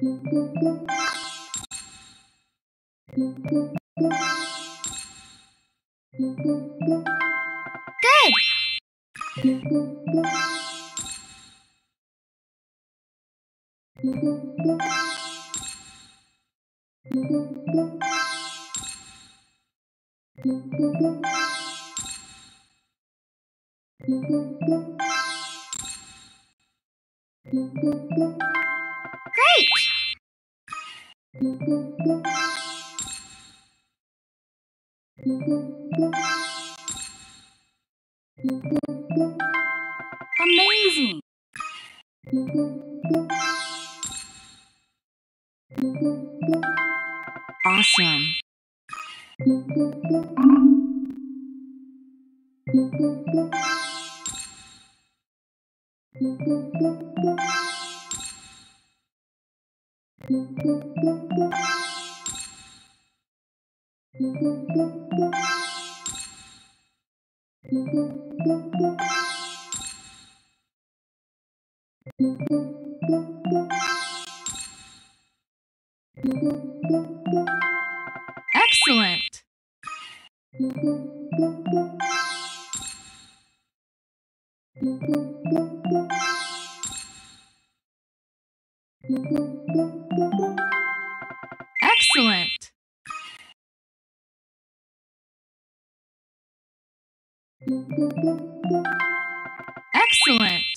Good. Great! Amazing! Awesome! Excellent! Excellent! Excellent!